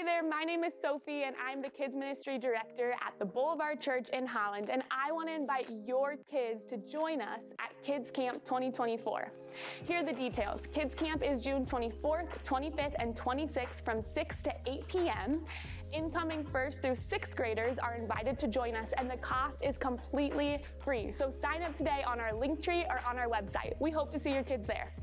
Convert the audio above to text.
Hey there, my name is Sophie and I'm the Kids Ministry Director at the Boulevard Church in Holland and I want to invite your kids to join us at Kids Camp 2024. Here are the details. Kids Camp is June 24th, 25th, and 26th from 6 to 8 p.m. Incoming first through sixth graders are invited to join us and the cost is completely free. So sign up today on our Linktree or on our website. We hope to see your kids there.